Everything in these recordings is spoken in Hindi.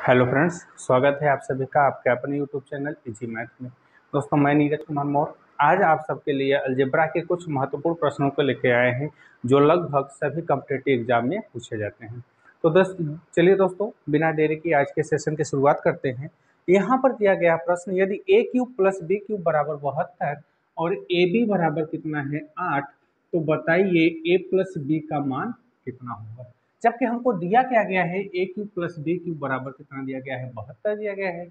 हेलो फ्रेंड्स, स्वागत है आप सभी का आपके अपने यूट्यूब चैनल इजी मैथ में। दोस्तों, मैं नीरज कुमार मौर्य आज आप सबके लिए अलजेब्रा के कुछ महत्वपूर्ण प्रश्नों को लेकर आए हैं, जो लगभग सभी कम्पिटेटिव एग्ज़ाम में पूछे जाते हैं। तो दस चलिए दोस्तों, बिना देरी की आज के सेशन की शुरुआत करते हैं। यहाँ पर दिया गया प्रश्न, यदि A cube plus B cube बराबर बहत्तर और ए बी बराबर कितना है आठ तो बताइए ए प्लस बी का मान कितना होगा। जबकि हमको दिया क्या गया है? A cube plus B cube बराबर कितना दिया गया है? बहत्तर दिया गया है।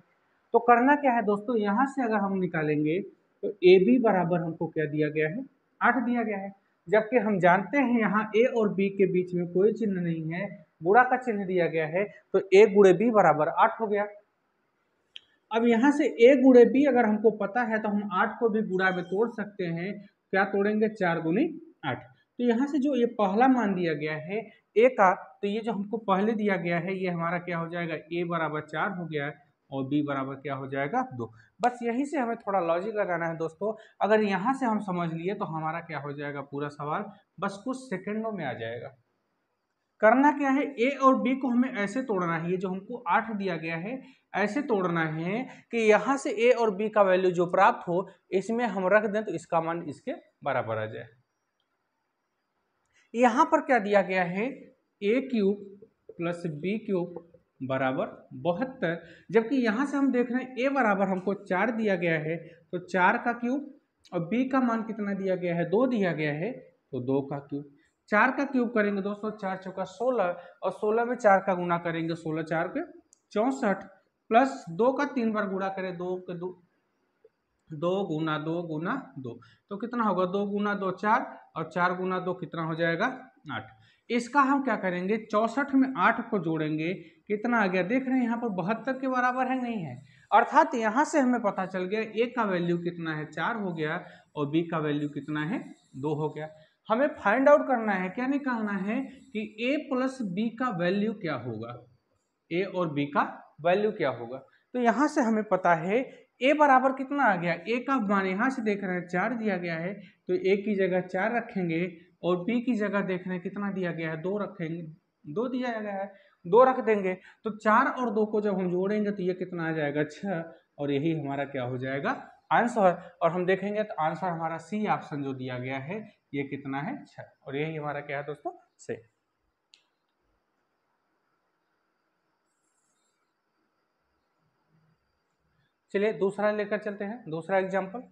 तो करना क्या है दोस्तों? यहाँ से अगर हम निकालेंगे तो ए बी बराबर हमको क्या दिया गया है? आठ दिया गया है। जबकि हम जानते हैं यहाँ ए और बी के बीच में कोई चिन्ह नहीं है गुड़ा का चिन्ह दिया गया है तो ए गुड़े बी बराबर आठ हो गया। अब यहाँ से ए गुड़े बी अगर हमको पता है तो हम आठ को भी गुड़ा में तोड़ सकते हैं। क्या तोड़ेंगे? चार गुनी आठ। तो यहाँ से जो ये पहला मान दिया गया है ए का तो ये जो हमको पहले दिया गया है, ये हमारा क्या हो जाएगा? ए बराबर चार हो गया है और बी बराबर क्या हो जाएगा? दो। बस यहीं से हमें थोड़ा लॉजिक लगाना है दोस्तों। अगर यहाँ से हम समझ लिए तो हमारा क्या हो जाएगा पूरा सवाल? बस कुछ सेकेंडों में आ जाएगा। करना क्या है? ए और बी को हमें ऐसे तोड़ना है, ये जो हमको आठ दिया गया है, ऐसे तोड़ना है कि यहाँ से ए और बी का वैल्यू जो प्राप्त हो, इसमें हम रख दें तो इसका मान इसके बराबर आ जाए। यहाँ पर क्या दिया गया है? A cube plus B cube बराबर बहत्तर। जबकि यहाँ से हम देख रहे हैं ए बराबर हमको चार दिया गया है तो चार का क्यूब और बी का मान कितना दिया गया है? दो दिया गया है तो दो का क्यूब चार का क्यूब करेंगे दोस्तों, चार चौका सोलह, और सोलह में चार का गुना करेंगे सोलह, चार के चौंसठ। प्लस दो का तीन बार गुणा करें, दो के दो दो गुना दो गुना दो। तो कितना होगा? दो गुना दो चार और चार गुना दो कितना हो जाएगा? आठ। इसका हम क्या करेंगे? चौसठ में आठ को जोड़ेंगे। कितना आ गया? देख रहे हैं, यहाँ पर बहत्तर के बराबर है, नहीं है। अर्थात यहाँ से हमें पता चल गया, ए का वैल्यू कितना है? चार हो गया और बी का वैल्यू कितना है? दो हो गया। हमें फाइंड आउट करना है, क्या निकालना है कि ए प्लस बी का वैल्यू क्या होगा? ए और बी का वैल्यू क्या होगा? तो यहाँ से हमें पता है ए बराबर कितना आ गया? ए का मान यहाँ से देख रहे हैं, चार दिया गया है तो ए की जगह चार रखेंगे और बी की जगह देख रहे हैं कितना दिया गया है, दो रखेंगे, दो दिया गया है, दो रख देंगे तो चार और दो को जब हम जोड़ेंगे तो ये कितना आ जाएगा छः और यही हमारा क्या हो जाएगा, आंसर, और हम देखेंगे तो आंसर हमारा सी ऑप्शन जो दिया गया है, ये कितना है छः और यही हमारा क्या है दोस्तों सही चलिए दूसरा लेकर चलते हैं दूसरा एग्ज़ाम्पल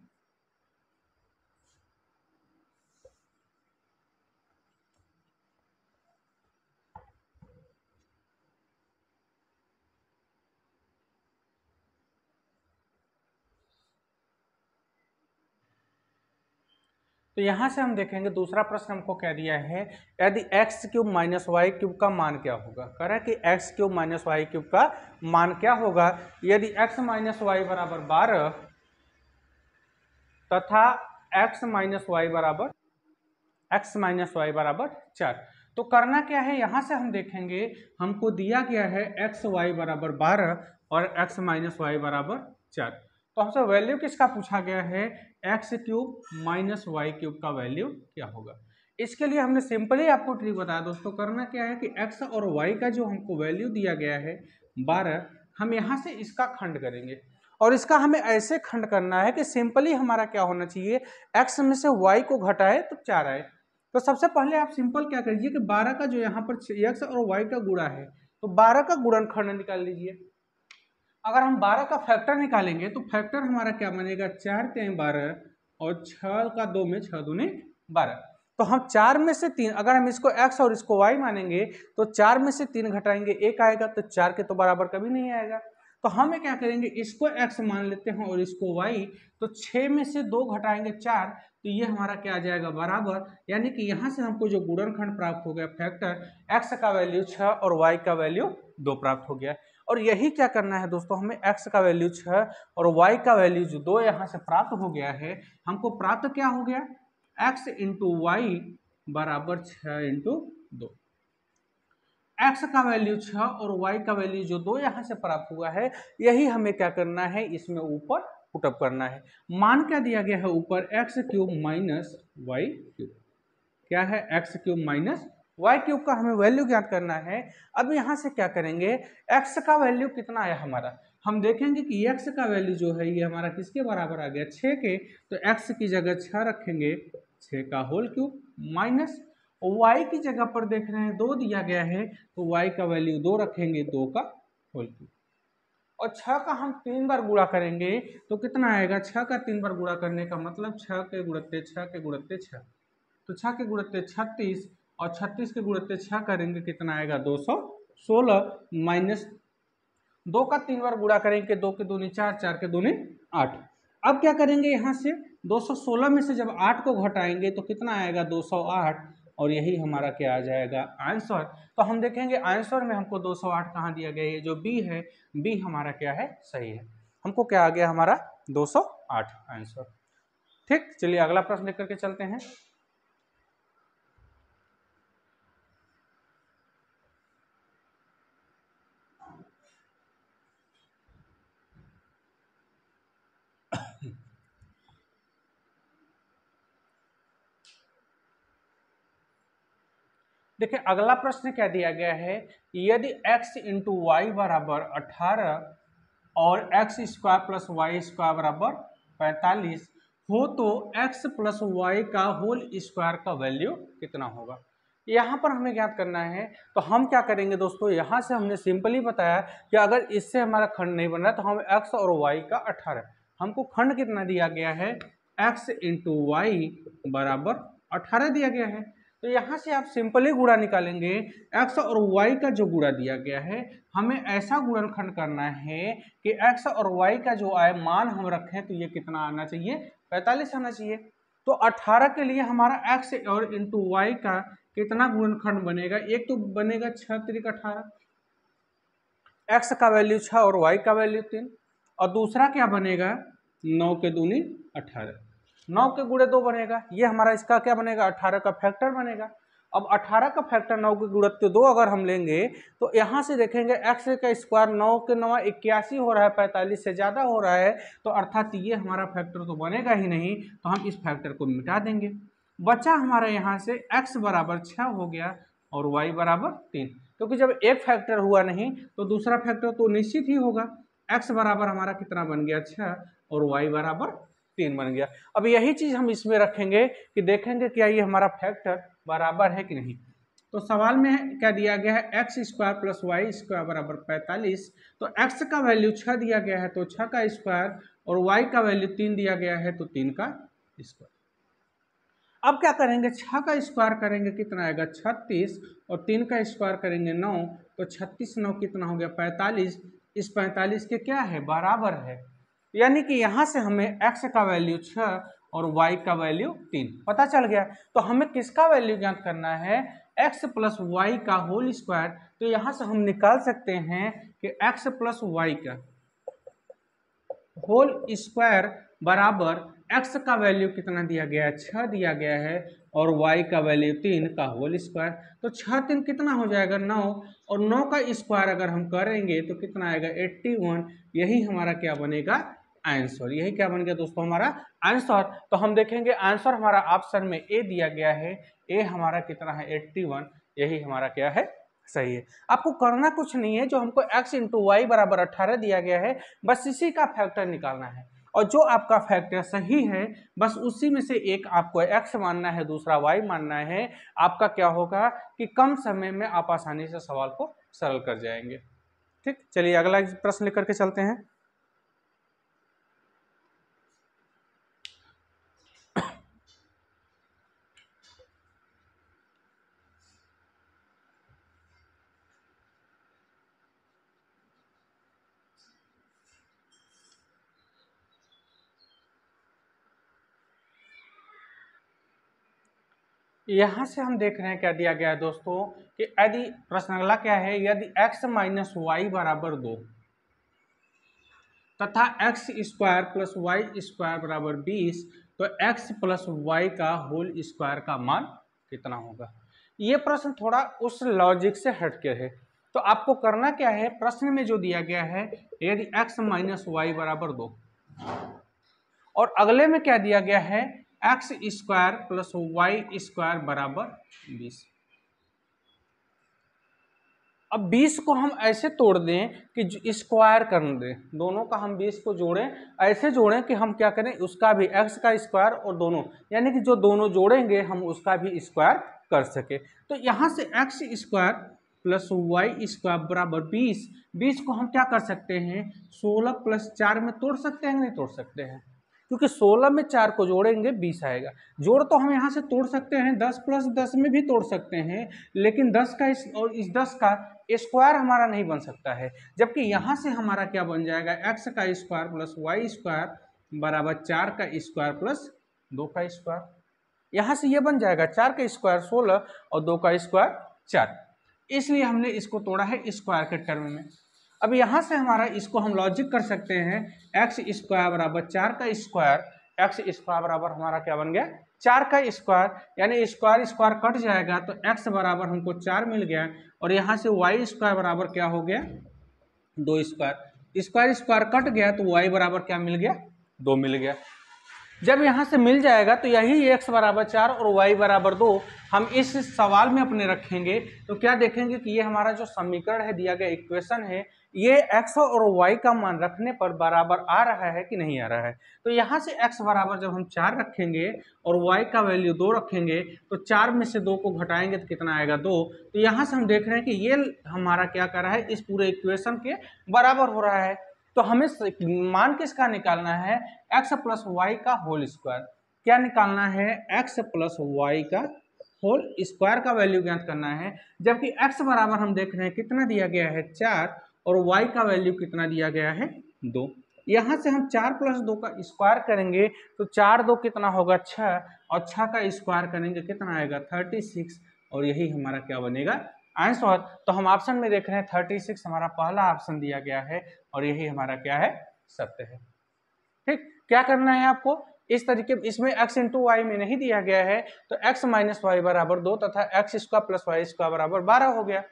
तो यहाँ से हम देखेंगे, दूसरा प्रश्न हमको कह दिया है, यदि X cube minus Y cube का मान क्या होगा? कह रहा है कि X cube minus Y cube का मान क्या होगा? यदि एक्स माइनस वाई बराबर बारह, तथा एक्स माइनस वाई बराबर एक्स माइनस वाई बराबर चार तो करना क्या है? यहाँ से हम देखेंगे, हमको दिया गया है एक्स वाई बराबर बारह और एक्स माइनस वाई बराबर चार। तो हमसे वैल्यू किसका पूछा गया है? X cube minus Y cube का वैल्यू क्या होगा? इसके लिए हमने सिंपली आपको ट्रिक बताया दोस्तों, करना क्या है कि एक्स और वाई का जो हमको वैल्यू दिया गया है बारह, हम यहाँ से इसका खंड करेंगे। और इसका हमें ऐसे खंड करना है कि सिंपली हमारा क्या होना चाहिए, एक्स में से वाई को घटाए तो चार आए। तो सबसे पहले आप सिंपल क्या करिए कि बारह का जो यहाँ पर एक्स और वाई का गुड़ा है तो बारह का गुणनखंड निकाल लीजिए। अगर हम बारह का फैक्टर निकालेंगे तो फैक्टर हमारा क्या बनेगा? चार तीन बारह और छः का दो में छः दूनी बारह। तो हम चार में से तीन, अगर हम इसको एक्स और इसको वाई मानेंगे तो चार में से तीन घटाएँगे, एक आएगा तो चार के तो बराबर कभी नहीं आएगा। तो हमें क्या करेंगे? इसको एक्स मान लेते हैं और इसको वाई तो छः में से दो घटाएँगे चार तो ये हमारा क्या आ जाएगा? बराबर। यानी कि यहाँ से हमको जो गुणनखंड प्राप्त हो गया फैक्टर एक्स का वैल्यू छः और वाई का वैल्यू दो प्राप्त हो गया। और यही क्या करना है दोस्तों, हमें x का वैल्यू छः और y का वैल्यू जो दो यहाँ से प्राप्त हो गया है, हमको प्राप्त क्या हो गया? x इंटू वाई बराबर छः इंटू दो। एक्स का वैल्यू छः और y का वैल्यू जो दो यहाँ से प्राप्त हुआ है, यही हमें क्या करना है? इसमें ऊपर पुटअप करना है। मान क्या दिया गया है ऊपर? X cube minus Y cube क्या है? X cube minus Y cube का हमें वैल्यू ज्ञात करना है। अब यहाँ से क्या करेंगे? एक्स का वैल्यू कितना आया हमारा? हम देखेंगे कि एक्स का वैल्यू जो है, ये हमारा किसके बराबर आ गया? छः के। तो एक्स की जगह छः रखेंगे। छः का होल क्यूब माइनस वाई की जगह पर देख रहे हैं, दो दिया गया है। तो वाई का वैल्यू दो रखेंगे, दो का होल क्यूब और छः का हम तीन बार गुणा करेंगे तो कितना आएगा? छः का तीन बार गुणा करने का मतलब छः के गुणत्ते छः के गुणत्ते छः तो छः के गुणत्ते छत्तीस और छत्तीस के गुणत्ते छः करेंगे, कितना आएगा? दो सौ सोलह माइनस दो का तीन बार गुणा करेंगे, दो के दूनी चार चार के दूनी आठ। अब क्या करेंगे यहाँ से? 216 में से जब आठ को घटाएँगे तो कितना आएगा? 208 और यही हमारा क्या आ जाएगा? आंसर। तो हम देखेंगे आंसर में हमको 208 कहाँ दिया गया है? जो बी है बी हमारा क्या है? सही है। हमको क्या आ गया? हमारा 208 आंसर। ठीक, चलिए अगला प्रश्न लेकर के चलते हैं। देखिए, अगला प्रश्न क्या दिया गया है? यदि x इंटू वाई बराबर अठारह और X square plus Y square बराबर पैंतालीस, हो तो x प्लस वाई का होल स्क्वायर का वैल्यू कितना होगा? यहाँ पर हमें ज्ञात करना है। तो हम क्या करेंगे दोस्तों? यहाँ से हमने सिंपली बताया कि अगर इससे हमारा खंड नहीं बन रहा तो हम x और y का अठारह। हमको खंड कितना दिया गया है? x इंटू वाई बराबर अठारह दिया गया है। तो यहाँ से आप सिंपली गुड़ा निकालेंगे। X और y का जो गुड़ा दिया गया है, हमें ऐसा गुणनखंड करना है कि x और y का जो आए मान हम रखें तो ये कितना आना चाहिए? पैंतालीस आना चाहिए। तो 18 के लिए हमारा x और इंटू वाई का कितना गुणनखंड बनेगा? एक तो बनेगा छः त्रिक अठारह। एक्स का वैल्यू छः और वाई का वैल्यू तीन। और दूसरा क्या बनेगा? नौ के दूनी अठारह। नौ के गुड़े दो बनेगा, ये हमारा इसका क्या बनेगा? अठारह का फैक्टर बनेगा। अब अठारह का फैक्टर नौ के गुणत्व दो अगर हम लेंगे तो यहाँ से देखेंगे एक्स का स्क्वायर नौ के नवा इक्यासी हो रहा है, पैंतालीस से ज़्यादा हो रहा है तो अर्थात ये हमारा फैक्टर तो बनेगा ही नहीं तो हम इस फैक्टर को मिटा देंगे। बचा हमारा यहाँ से एक्स बराबर छः हो गया और वाई बराबर तीन, क्योंकि जब एक फैक्टर हुआ नहीं तो दूसरा फैक्टर तो निश्चित ही होगा। एक्स बराबर हमारा कितना बन गया छः और वाई बराबर तीन बन गया। अब यही चीज़ हम इसमें रखेंगे कि देखेंगे क्या ये हमारा फैक्टर बराबर है कि नहीं। तो सवाल में क्या दिया गया है? X square plus Y square बराबर पैंतालीस। तो एक्स का वैल्यू छः दिया गया है तो छः का स्क्वायर और वाई का वैल्यू तीन दिया गया है तो तीन का स्क्वायर अब क्या करेंगे? छः का स्क्वायर करेंगे, कितना आएगा? छत्तीस। और तीन का स्क्वायर करेंगे नौ तो छत्तीस नौ कितना हो गया? पैंतालीस। इस पैंतालीस के क्या है? बराबर है। यानी कि यहाँ से हमें एक्स का वैल्यू छः और वाई का वैल्यू तीन। पता चल गया? तो हमें किसका वैल्यू ज्ञात करना है? एक्स प्लस वाई का होल स्क्वायर तो यहाँ से हम निकाल सकते हैं कि एक्स प्लस वाई का होल स्क्वायर बराबर x का वैल्यू कितना दिया गया है? छः दिया गया है और y का वैल्यू तीन का होल स्क्वायर तो छः तीन कितना हो जाएगा? नौ। और नौ का स्क्वायर अगर हम करेंगे तो कितना आएगा? एट्टी वन यही हमारा क्या बनेगा? आंसर यही क्या बन गया दोस्तों हमारा? आंसर तो हम देखेंगे आंसर हमारा ऑप्शन में ए दिया गया है। ए हमारा कितना है? एट्टी वन यही हमारा क्या है? सही है। आपको करना कुछ नहीं है। जो हमको x इंटू वाई बराबर अट्ठारह दिया गया है, बस इसी का फैक्टर निकालना है। और जो आपका फैक्टर सही है, बस उसी में से एक आपको एक्स मानना है, दूसरा वाई मानना है, आपका क्या होगा कि कम समय में आप आसानी से सवाल को सरल कर जाएँगे। ठीक? चलिए अगला प्रश्न लेकर के चलते हैं। यहाँ से हम देख रहे हैं, क्या दिया गया है दोस्तों, कि यदि प्रश्न अगला क्या है, यदि x माइनस वाई बराबर दो, तथा X square plus Y square बराबर बीस तो x प्लस वाई का होल स्क्वायर का मान कितना होगा? ये प्रश्न थोड़ा उस लॉजिक से हटके है। तो आपको करना क्या है, प्रश्न में जो दिया गया है, यदि x माइनस वाई बराबर दो, और अगले में क्या दिया गया है x square plus y square बराबर बीस। अब 20 को हम ऐसे तोड़ दें कि स्क्वायर कर दें, दोनों का हम 20 को जोड़ें, ऐसे जोड़ें कि हम क्या करें, उसका भी x का स्क्वायर और दोनों, यानी कि जो दोनों जोड़ेंगे, हम उसका भी स्क्वायर कर सके। तो यहाँ से x square plus y square बराबर बीस बीस को हम क्या कर सकते हैं, सोलह प्लस चार में तोड़ सकते हैं नहीं तोड़ सकते हैं? क्योंकि 16 में चार को जोड़ेंगे 20 आएगा। जोड़ तो हम यहाँ से तोड़ सकते हैं 10 प्लस 10 में भी तोड़ सकते हैं, लेकिन 10 का इस और इस 10 का स्क्वायर हमारा नहीं बन सकता है। जबकि यहाँ से हमारा क्या बन जाएगा? एक्स का स्क्वायर प्लस वाई स्क्वायर बराबर चार का स्क्वायर प्लस दो का स्क्वायर। यहाँ से ये बन जाएगा चार का स्क्वायर सोलह और दो का स्क्वायर चार। इसलिए हमने इसको तोड़ा है स्क्वायर के टर्म में। अब यहाँ से हमारा इसको हम लॉजिक कर सकते हैं एक्स स्क्वायर बराबर चार का स्क्वायर एक्स स्क्वायर बराबर हमारा क्या बन गया? चार का स्क्वायर यानी स्क्वायर स्क्वायर कट जाएगा तो एक्स बराबर हमको चार मिल गया और यहाँ से वाई स्क्वायर बराबर क्या हो गया? दो स्क्वायर स्क्वायर स्क्वायर कट गया तो वाई बराबर क्या मिल गया? दो मिल गया। जब यहाँ से मिल जाएगा तो यही एक्स बराबर चार और वाई बराबर दो हम इस सवाल में अपने रखेंगे। तो क्या देखेंगे कि ये हमारा जो समीकरण है, दिया गया इक्वेशन है, ये x और y का मान रखने पर बराबर आ रहा है कि नहीं आ रहा है? तो यहाँ से x बराबर जब हम चार रखेंगे और y का वैल्यू दो रखेंगे तो चार में से दो को घटाएँगे तो कितना आएगा दो? तो यहाँ से हम देख रहे हैं कि ये हमारा क्या कर रहा है, इस पूरे इक्वेशन के बराबर हो रहा है। तो हमें मान किसका निकालना है एक्स प्लस वाई का होल स्क्वायर क्या निकालना है? एक्स प्लस वाई का होल स्क्वायर का वैल्यू ज्ञात करना है। जबकि एक्स बराबर हम देख रहे हैं कितना दिया गया है? चार। और वाई का वैल्यू कितना दिया गया है? दो। यहाँ से हम चार प्लस दो का स्क्वायर करेंगे तो चार दो कितना होगा? छः और छः का स्क्वायर करेंगे, कितना आएगा? थर्टी सिक्स और यही हमारा क्या बनेगा? आंसर तो हम ऑप्शन में देख रहे हैं थर्टी सिक्स हमारा पहला ऑप्शन दिया गया है, और यही हमारा क्या है? सत्य है। ठीक? क्या करना है आपको? इस तरीके, इसमें x इंटू वाई में नहीं दिया गया है तो x माइनस वाई बराबर दो, तथा x square plus y square बराबर बारह हो गया।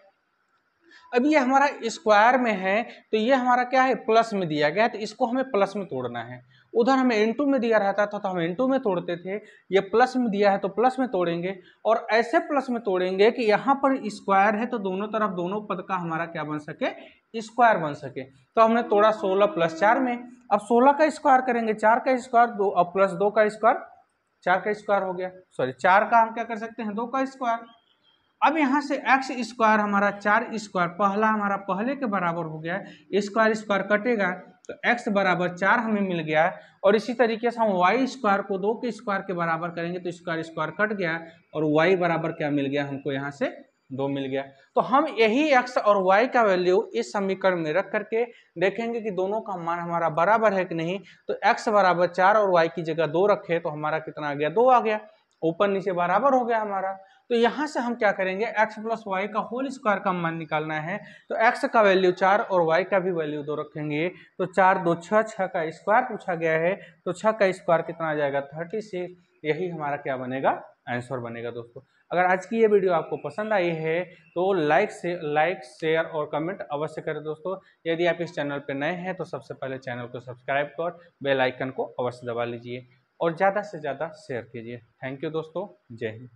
अब ये हमारा स्क्वायर में है तो ये हमारा क्या है? प्लस में दिया गया है तो इसको हमें प्लस में तोड़ना है। उधर हमें इंटू में दिया रहता था तो हम इंटू में तोड़ते थे। ये प्लस में दिया है तो प्लस में तोड़ेंगे। और ऐसे प्लस में तोड़ेंगे कि यहाँ पर स्क्वायर है तो दोनों तरफ़, दोनों पद का हमारा क्या बन सके? स्क्वायर बन सके। तो हमने तोड़ा सोलह प्लस चार में। अब सोलह का स्क्वायर करेंगे। चार का स्क्वायर दो, अब प्लस दो का स्क्वायर चार का स्क्वायर हो गया। सॉरी चार का हम क्या कर सकते हैं? दो का स्क्वायर अब यहाँ से एक्स स्क्वायर हमारा चार स्क्वायर पहला हमारा पहले के बराबर हो गया। स्क्वायर स्क्वायर कटेगा। तो x बराबर चार हमें मिल गया है और इसी तरीके से हम y स्क्वायर को दो के स्क्वायर के बराबर करेंगे तो स्क्वायर स्क्वायर कट गया और y बराबर क्या मिल गया? हमको यहाँ से दो मिल गया। तो हम यही x और y का वैल्यू इस समीकरण में रख करके देखेंगे कि दोनों का मान हमारा बराबर है कि नहीं। तो x बराबर चार और y की जगह दो रखे तो हमारा कितना आ गया? दो आ गया। ऊपर नीचे बराबर हो गया हमारा। तो यहाँ से हम क्या करेंगे, x प्लस वाई का होल स्क्वायर का मान निकालना है। तो x का वैल्यू चार और y का भी वैल्यू दो रखेंगे। तो चार दो छः छः का स्क्वायर पूछा गया है। तो छः का स्क्वायर कितना आ जाएगा? थर्टी सिक्स यही हमारा क्या बनेगा? आंसर बनेगा दोस्तों। अगर आज की ये वीडियो आपको पसंद आई है तो लाइक से लाइक शेयर और कमेंट अवश्य करें दोस्तों। यदि आप इस चैनल पर नए हैं तो सबसे पहले चैनल को सब्सक्राइब कर बेल आइकन को अवश्य दबा लीजिए और ज़्यादा से ज़्यादा शेयर कीजिए। थैंक यू दोस्तों। जय हिंद।